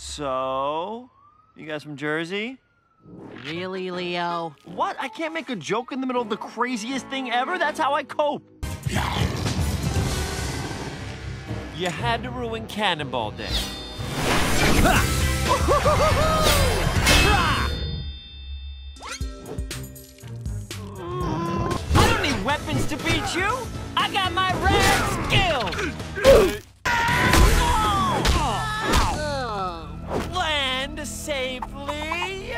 So, you guys from Jersey? Really, Leo? What? I can't make a joke in the middle of the craziest thing ever? That's how I cope. You had to ruin Cannonball Day. I don't need weapons to beat you! I got my rare skills! Land safely.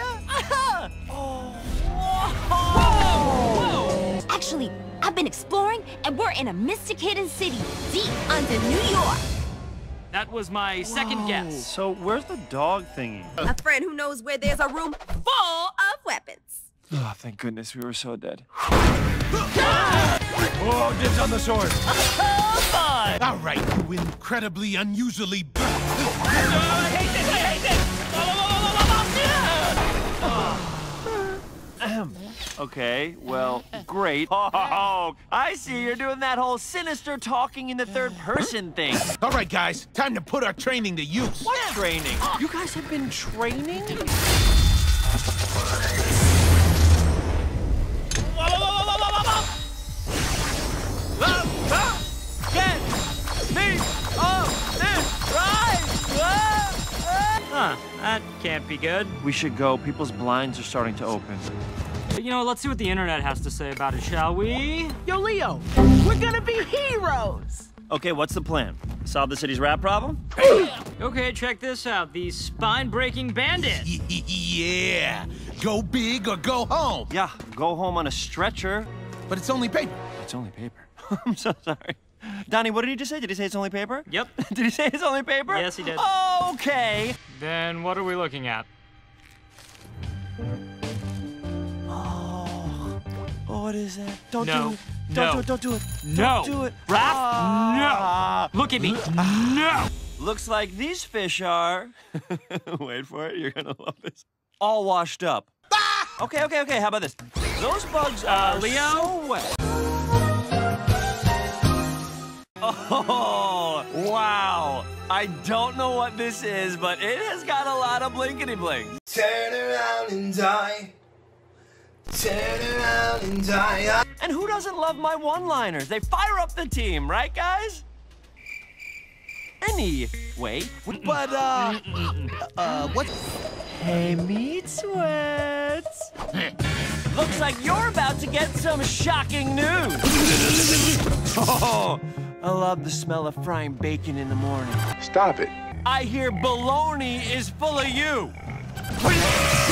Actually, I've been exploring, and we're in a mystic hidden city deep under New York. That was my second guess. So, where's the dog thingy? A friend who knows where there's a room full of weapons. Oh, thank goodness we were so dead. Oh, dibs on the sword. Oh, All right, you incredibly, unusually. Okay, well, great. Oh, I see you're doing that whole sinister talking in the third person thing. All right, guys, time to put our training to use. What training? You guys have been training? Get me off this ride! Huh, that can't be good. We should go. People's blinds are starting to open. But, you know, let's see what the internet has to say about it, shall we? Yo, Leo, we're gonna be heroes! Okay, what's the plan? Solve the city's rat problem? Okay, check this out. The spine-breaking bandit. yeah, go big or go home. Yeah, go home on a stretcher. But it's only paper. It's only paper. I'm so sorry. Donnie, what did he just say? Did he say it's only paper? Yep. did he say it's only paper? Yes, he did. Okay. Then what are we looking at? What is that? Don't No. do it. Don't No. do it. Don't do it. No. Don't do it. Raph, Ah. no. Look at me. No. Looks like these fish are. Wait for it. You're gonna love this. All washed up. Okay, okay, okay. How about this? Those bugs are Uh, Leo? so wet. Oh, wow. I don't know what this is, but it has got a lot of blinkety blinks. Turn around and die. Turn around and die. And who doesn't love my one-liners? They fire up the team, right, guys? Anyway, but uh, uh, what? Hey, meat sweats. Looks like you're about to get some shocking news. oh, I love the smell of frying bacon in the morning. Stop it. I hear baloney is full of you.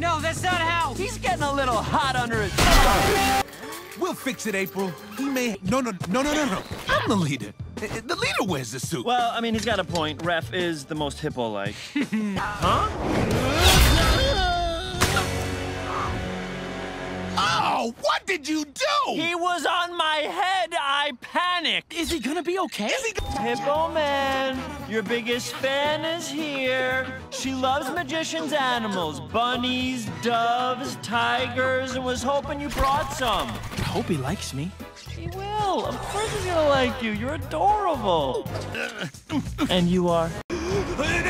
Hey, no, that's not how. He's getting a little hot under his tongue. We'll fix it, April. He may. No, no, no, no, no, no. I'm the leader. Uh, uh, The leader wears the suit. Well, I mean, he's got a point. Raph is the most hippo-like. Oh, what did you do? He was on my head. I panicked. Is he gonna be okay? Hippo Man, your biggest fan is here. She loves magician's animals, bunnies, doves, tigers, and was hoping you brought some. I hope he likes me. He will. Of course he's gonna like you. You're adorable. and you are.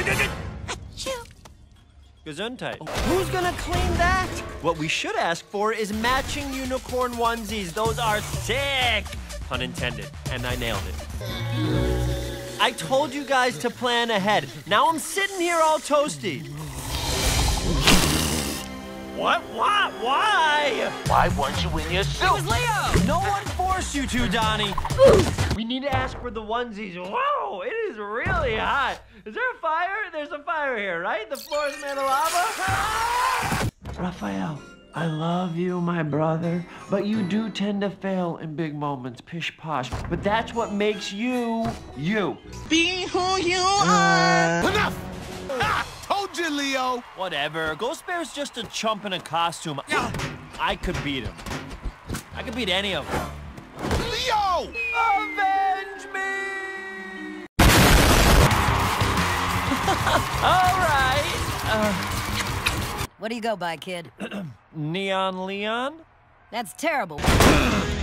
Gesundheit. Who's gonna clean that? What we should ask for is matching unicorn onesies. Those are sick. Pun intended. And I nailed it. I told you guys to plan ahead. Now I'm sitting here all toasty. What? What? Why? Why weren't you in your suit? It was Leo! No one forced you to, Donnie. we need to ask for the onesies. Whoa, it is really hot. Is there a fire? There's a fire here, right? The floor is made of lava? Raphael, I love you, my brother, but you do tend to fail in big moments, pish posh. But that's what makes you, you. Be who you are. Enough! Ah, told you, Leo. Whatever. Ghost Bear's just a chump in a costume. I could beat him. I could beat any of them. Leo! Avenge me! All right. Uh, What do you go by, kid? Neon Leon? That's terrible.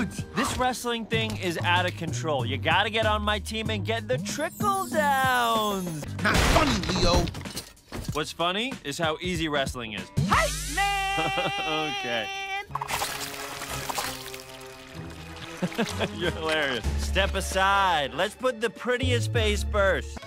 Dudes, This wrestling thing is out of control. You gotta get on my team and get the trickle downs. Not funny, Leo. What's funny is how easy wrestling is. okay. You're hilarious. Step aside. Let's put the prettiest face first.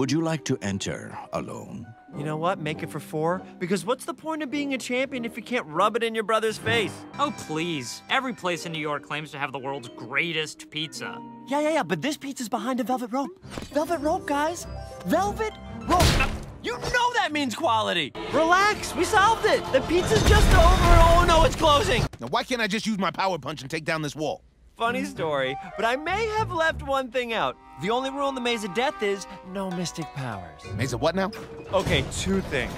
Would you like to enter alone? You know what? Make it for four. Because what's the point of being a champion if you can't rub it in your brother's face? Oh, please. Every place in New York claims to have the world's greatest pizza. Yeah, yeah, yeah, but this pizza's behind a velvet rope. Velvet rope, guys. Velvet rope. You know that means quality. Relax, we solved it. The pizza's just over. Oh no, it's closing. Now, why can't I just use my power punch and take down this wall? Funny story, but I may have left one thing out. The only rule in the Maze of Death is no mystic powers. Maze of what now? Okay, two things.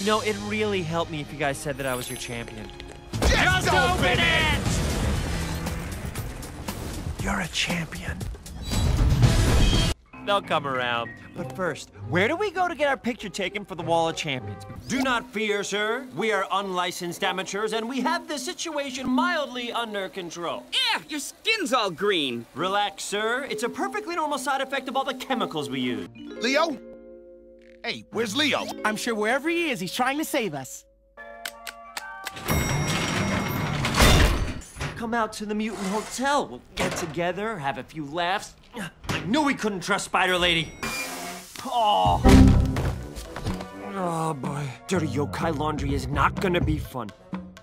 You know, it really helped me if you guys said that I was your champion. Just open it! you're a champion. They'll come around. But first, where do we go to get our picture taken for the Wall of Champions? Do not fear, sir. We are unlicensed amateurs, and we have the situation mildly under control. Yeah, your skin's all green. Relax, sir. It's a perfectly normal side effect of all the chemicals we use. Leo? Hey, where's Leo? I'm sure wherever he is, he's trying to save us. Come out to the Mutant Hotel. We'll get together, have a few laughs. I knew we couldn't trust Spider Lady. Oh. Oh, boy. Dirty yokai laundry is not gonna be fun.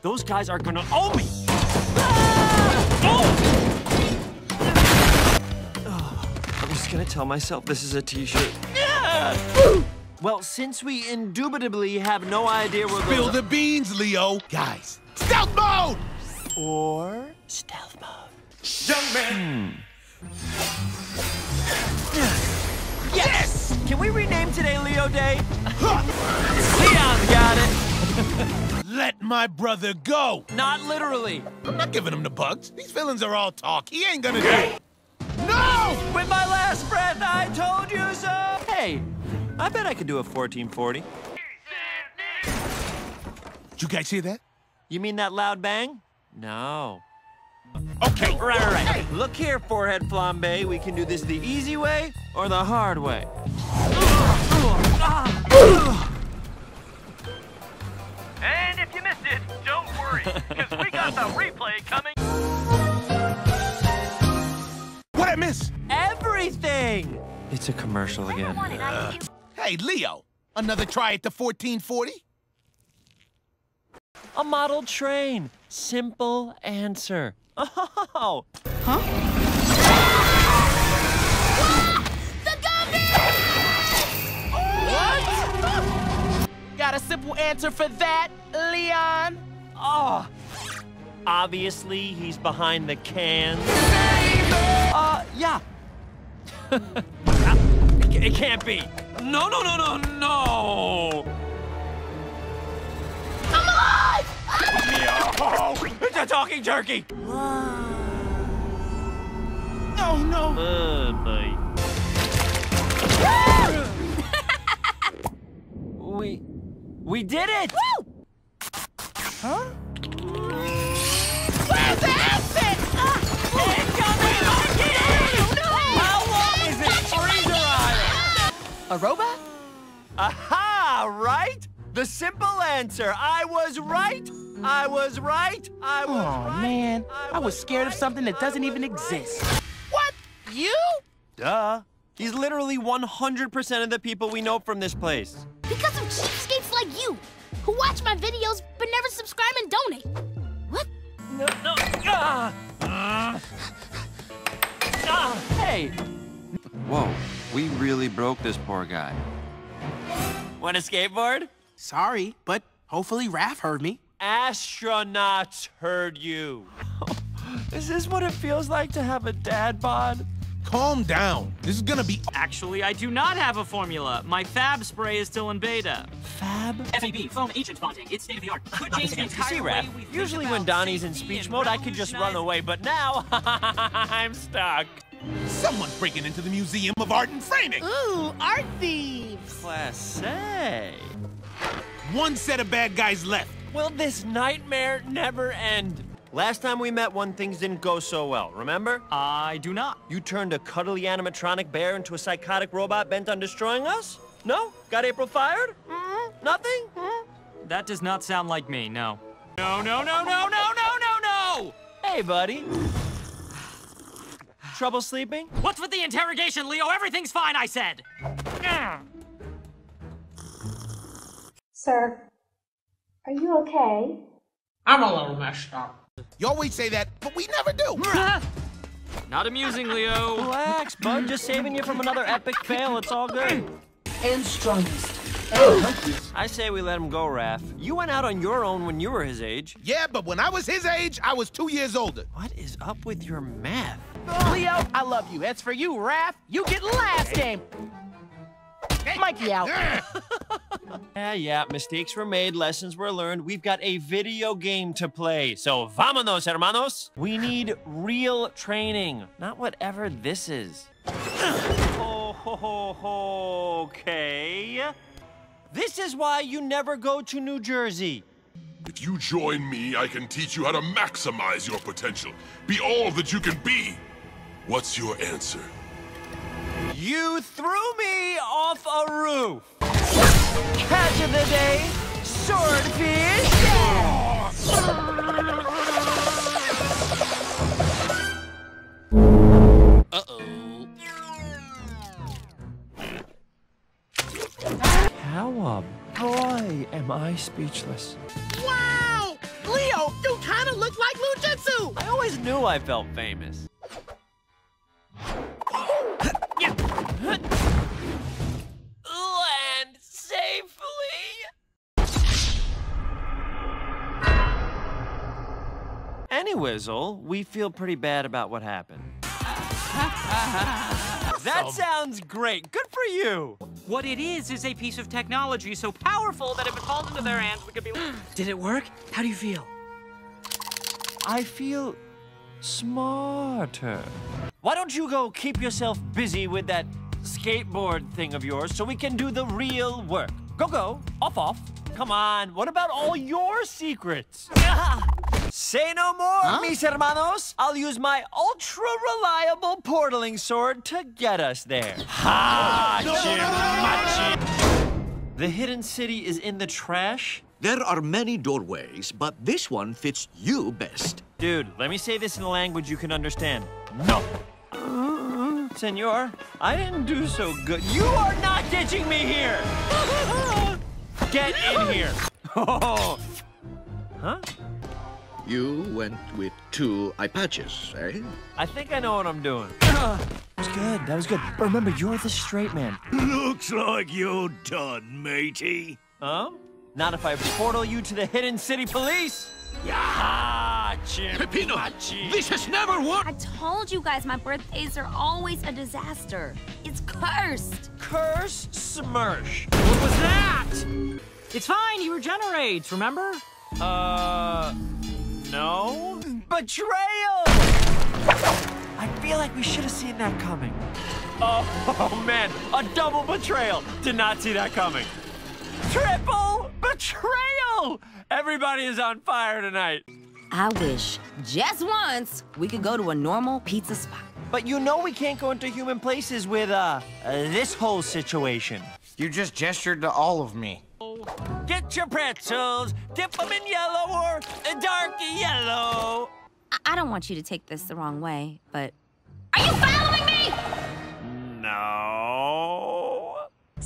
Those guys are gonna owe me. Oh. I'm just gonna tell myself this is a t-shirt. Well, since we indubitably have no idea where Spill those... the beans, Leo. Guys, stealth mode! Or stealth mode. Young man. Hmm. Yes! Can we rename today Leo Day? Leon's got it. Let my brother go. Not literally. I'm not giving him the bugs. These villains are all talk. He ain't gonna do it. No! With my last breath, I told you so. Hey, I bet I could do a 1440. Did you guys hear that? You mean that loud bang? No. Okay. Right, right, right. Look here, forehead flambe. We can do this the easy way or the hard way. And if you missed it, don't worry, because we got the replay coming. What I miss? Everything! It's a commercial again. Hey, Leo. Another try at the 1440? A model train. Simple answer. Oh! Huh! The government! Got a simple answer for that, Leon? Oh! Obviously, he's behind the cans. Uh, yeah. it, it can't be. No, no, no, no, no! I'm alive! A talking turkey! Oh, no. Oh, boy. we... We did it! Huh? Where's the exit? Ah! How long is this freezer aisle? Ah! A robot? Aha! Right? The simple answer. I was right. I was right. I was Oh, right. man. I was scared of something that doesn't even right. exist. What? You? Duh. He's literally 100% of the people we know from this place. Because of cheapskates like you, who watch my videos but never subscribe and donate. What? No, no. Ah. Ah. Ah. Hey. Whoa. We really broke this poor guy. Want a skateboard? Sorry, but hopefully Raph heard me. Astronauts heard you. Is this what it feels like to have a dad bod? Calm down. This is gonna be. Actually, I do not have a formula. My fab spray is still in beta. Fab? FAB, foam agent bonding. It's state of the art. Could change the You see, Raph, usually when Donnie's in speech mode, I could just run away, but now I'm stuck. Someone's breaking into the Museum of Art and Framing. Ooh, art thieves. Class A. One set of bad guys left. Will this nightmare never end? Last time we met, one things didn't go so well, remember? I do not. You turned a cuddly animatronic bear into a psychotic robot bent on destroying us? No? Got April fired? Mm, nothing? Mm? That does not sound like me, no. No, no, no, no, no, no, no, no! Hey, buddy. Trouble sleeping? What's with the interrogation, Leo? Everything's fine, I said! Sir, are you okay? I'm a little messed up. You always say that, but we never do. Not amusing, Leo. Relax, bud. Just saving you from another epic fail. It's all good. And strongest. I say we let him go, Raph. You went out on your own when you were his age. Yeah, but when I was his age, I was two years older. What is up with your math? Leo, I love you. That's for you, Raph. You get last game. Mikey out. Yeah, yeah, mistakes were made, lessons were learned. We've got a video game to play. So, vámonos, hermanos. We need real training, not whatever this is. oh, ho, ho, ho, okay. This is why you never go to New Jersey. If you join me, I can teach you how to maximize your potential. Be all that you can be. What's your answer? You threw me off a roof. Catch of the day, swordfish. Uh-oh. How um, a boy am I speechless. Wow! Leo, you kind of look like Lou Jitsu! I always knew I felt famous. We feel pretty bad about what happened. that sounds great. Good for you. What it is is a piece of technology so powerful that if it falls into their hands, we could be. Did it work? How do you feel? I feel smarter. Why don't you go keep yourself busy with that skateboard thing of yours so we can do the real work? Go, go. Off, off. Come on. What about all your secrets? Say no more, mis hermanos. I'll use my ultra reliable portaling sword to get us there. Ha! Chimachi. The hidden city is in the trash? There are many doorways, but this one fits you best. Dude, let me say this in a language you can understand. No. Senor, I didn't do so good. You are not ditching me here. Get in here. Oh. Huh? You went with two eye patches, eh? I think I know what I'm doing. That was good. That was good. But remember, you're the straight man. Looks like you're done, matey. Huh? Not if I portal you to the hidden city police. Yeah, Pepino, this has never worked. I told you guys my birthdays are always a disaster. It's cursed. Curse Smirsh. What was that? It's fine, he regenerates, remember? Uh, no. Betrayal! I feel like we should have seen that coming. Oh, oh, man, a double betrayal. Did not see that coming. Triple betrayal! Everybody is on fire tonight. I wish, just once, we could go to a normal pizza spot. But you know we can't go into human places with, uh, uh this whole situation. You just gestured to all of me. Get your pretzels, dip them in yellow or dark yellow. I, I don't want you to take this the wrong way, but. Are you following me? No.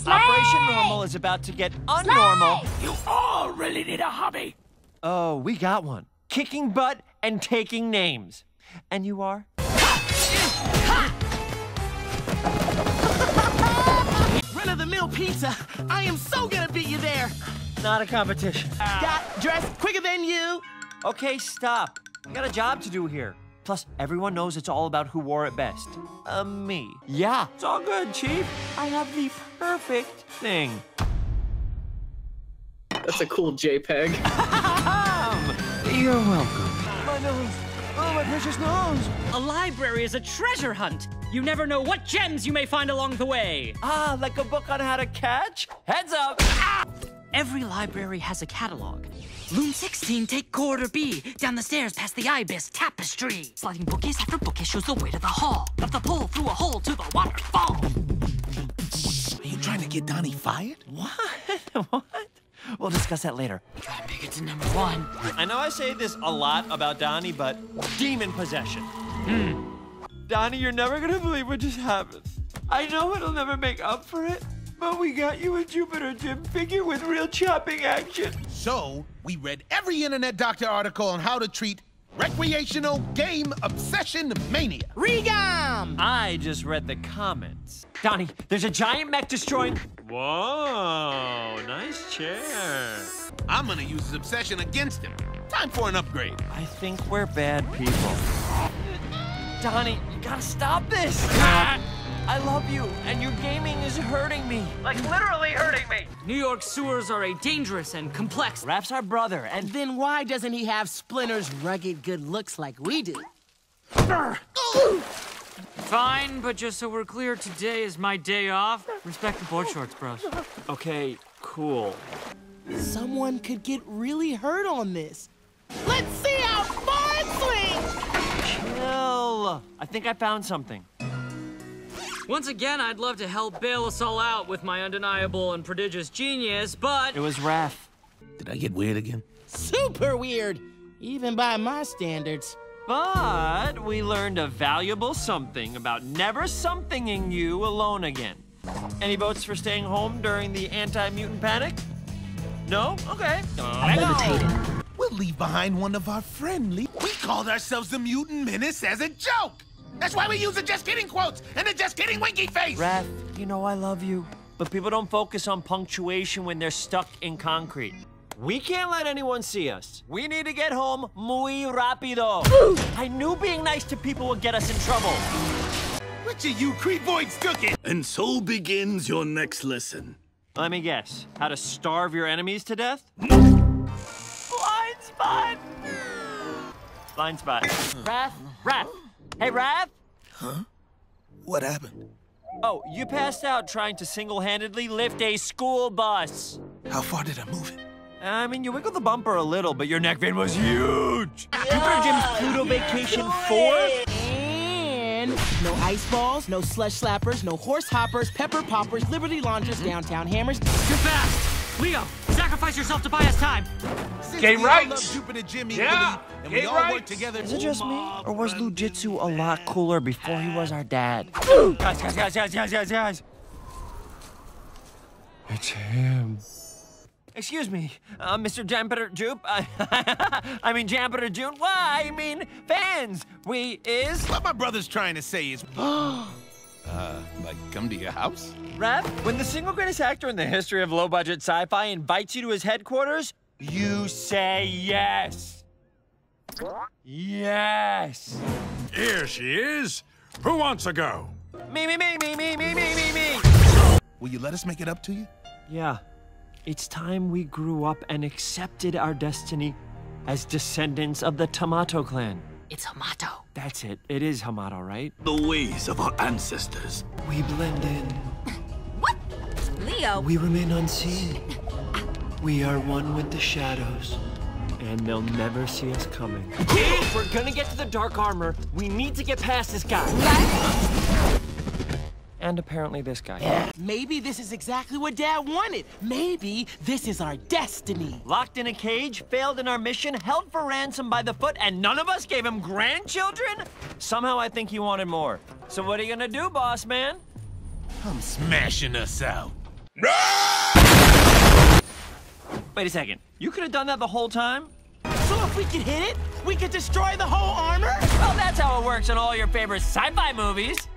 Operation Normal is about to get unnormal. You all really need a hobby. Oh, we got one. Kicking butt and taking names. And you are? Mill pizza. I am so gonna beat you there. Not a competition. Got dressed quicker than you. Okay, stop. I got a job to do here. Plus, everyone knows it's all about who wore it best. Uh, me. Yeah, it's all good, Chief. I have the perfect thing. That's a cool JPEG. You're welcome. My nose. My precious nose. A library is a treasure hunt. You never know what gems you may find along the way. Ah, like a book on how to catch? Heads up! Ah! Every library has a catalog. Loom 16, take corridor B. Down the stairs past the ibis tapestry. Sliding bookcase after bookcase shows the way to the hall. Up the pole through a hole to the waterfall. Are you trying to get Donnie fired? What? what? We'll discuss that later. Gotta make it to number one. I know I say this a lot about Donnie, but demon possession. Hmm. Donnie, you're never gonna believe what just happened. I know it'll never make up for it, but we got you a Jupiter Jim figure with real chopping action. So, we read every internet doctor article on how to treat recreational game obsession mania. Regam! I just read the comments. Donnie, there's a giant mech destroying. Whoa, nice chair. I'm gonna use his obsession against him. Time for an upgrade. I think we're bad people. Donnie, you gotta stop this. Ah! I love you, and your gaming is hurting me. Like literally hurting me. New York sewers are a dangerous and complex. Raph's our brother, and Then why doesn't he have Splinter's rugged good looks like we do? Fine, but just so we're clear, today is my day off. Respect the board shorts, bros. okay, cool. Someone could get really hurt on this. Let's see how far it swings! Chill. I think I found something. Once again, I'd love to help bail us all out with my undeniable and prodigious genius, but It was Raph. Did I get weird again? Super weird, even by my standards. But we learned a valuable something about never somethinging you alone again. Any votes for staying home during the anti-mutant panic? No? Okay. We'll leave behind one of our friendly. We called ourselves the Mutant Menace as a joke. That's why we use the just kidding quotes and the just kidding winky face. Raph, you know I love you, but people don't focus on punctuation when they're stuck in concrete. We can't let anyone see us. We need to get home muy rápido. I knew being nice to people would get us in trouble. Which of you creepoids took it? And so begins your next lesson. Let me guess. How to starve your enemies to death? Blind spot! Blind spot. Raph, Raph. Hey, Raph? Huh? What happened? Oh, you passed out trying to single-handedly lift a school bus. How far did I move it? I mean, you wiggled the bumper a little, but your neck vein was huge. Jupiter Jim's Pluto Vacation 4? And no ice balls, no slush slappers, no horse hoppers, pepper poppers, liberty launchers, downtown hammers. Too fast! Leo, sacrifice yourself to buy us time. Since Gay we all rights. love Jupiter Jim equally, Yeah, and gay we all work together. Is it just me, or was Lou Jitsu a lot cooler before he was our dad? guys, guys, guys, guys, guys, guys, guys. It's him. Excuse me, uh, Mr. Jupiter Jupe. I mean Jupiter June. Why? I mean fans. We is What my brother's trying to say is, uh, like come to your house? Rev. When the single greatest actor in the history of low-budget sci-fi invites you to his headquarters, you say yes. Yes. Here she is. Who wants to go? Me, me, me, me, me, me, me, me, me. Will you let us make it up to you? Yeah. It's time we grew up and accepted our destiny as descendants of the Tomato clan. It's Hamato. That's it. It is Hamato, right? The ways of our ancestors. We blend in. What? Leo, We remain unseen. We are one with the shadows. And they'll never see us coming. If we're gonna get to the dark armor, we need to get past this guy. And apparently this guy. Maybe this is exactly what Dad wanted. Maybe this is our destiny. Locked in a cage, failed in our mission, held for ransom by the foot, and none of us gave him grandchildren? Somehow I think he wanted more. So what are you gonna do, boss man? I'm smashing us out. Wait a second. You could have done that the whole time? So if we could hit it, we could destroy the whole armor? Well, that's how it works in all your favorite sci-fi movies.